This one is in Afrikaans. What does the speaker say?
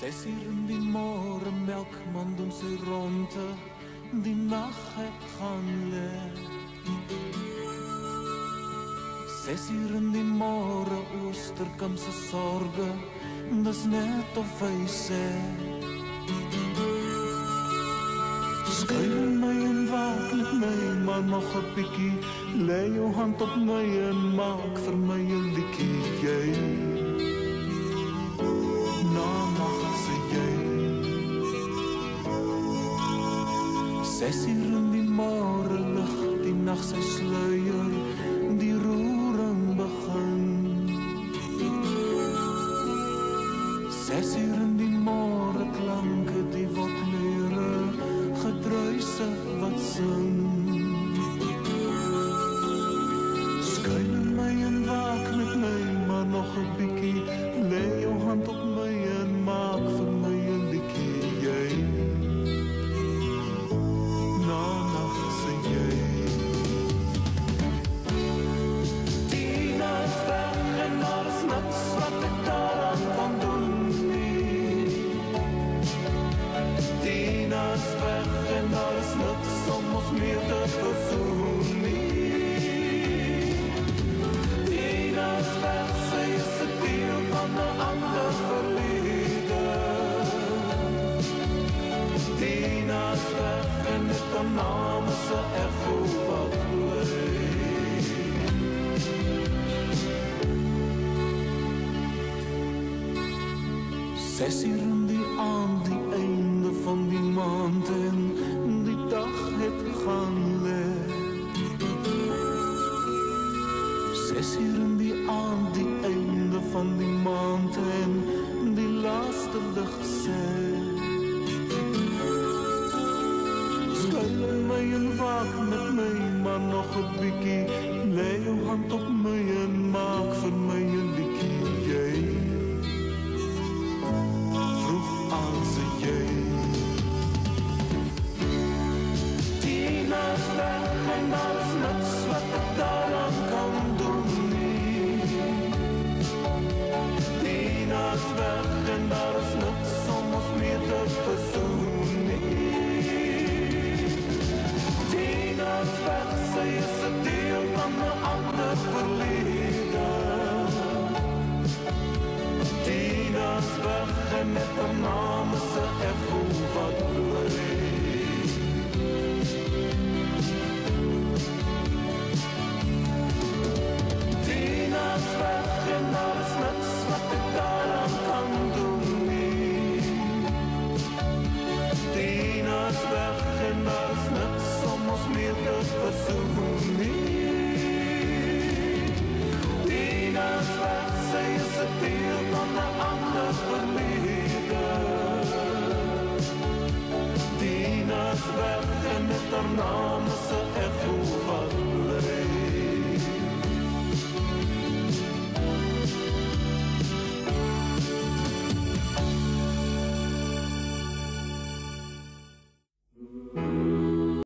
Ses uur in die môre melkman doen sy ronde die nag het gaan lê Ses uur in die môre ooster kom se sorge dis net of hy sê. Skuil my en waak met my maar nog 'n bietjie. Lê jou hand op my en maak vir my 'n liedjie jy Ses uur in die môre lig, die nag sy sluier, Ses uur in die aand, die einde van die maand en die dag het gaan lê. Ses uur in die aand, die einde van die maand en die laaste lig sê. Skuil my en waak met my, maar nog 'n bietjie, lê jou hand op my en maak أصبح خمة الناموس tornamos a